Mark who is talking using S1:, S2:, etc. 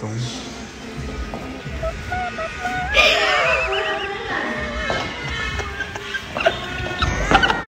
S1: 东西。